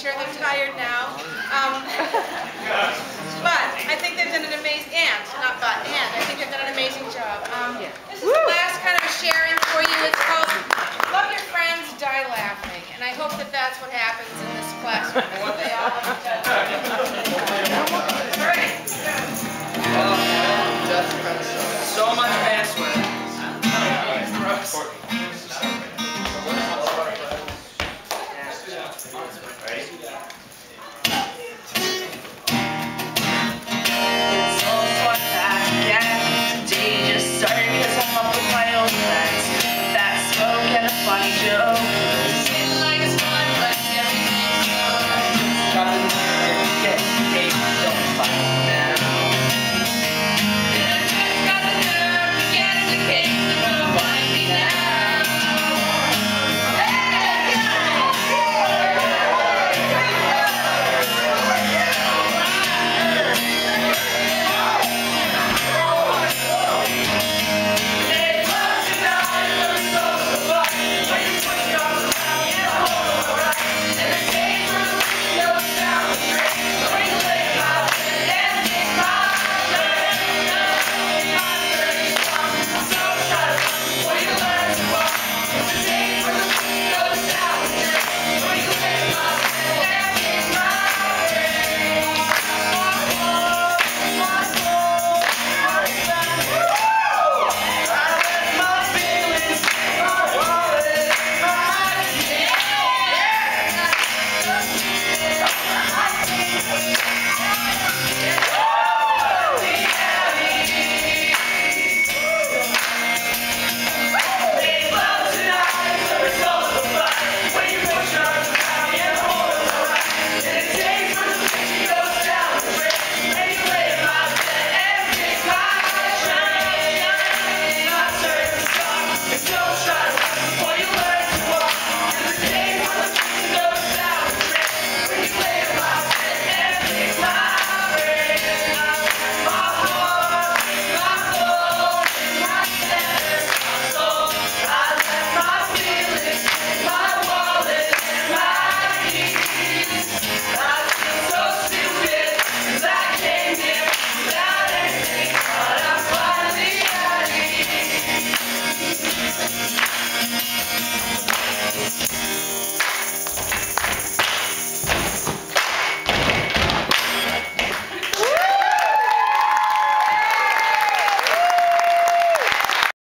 sure they're tired now. Um, but I think they've done an amazing, and, not but, and, I think they've done an amazing job. Um, this is the last kind of sharing for you. It's called Love Your Friends, Die Laughing. And I hope that that's what happens in this classroom. they all all right. So much password.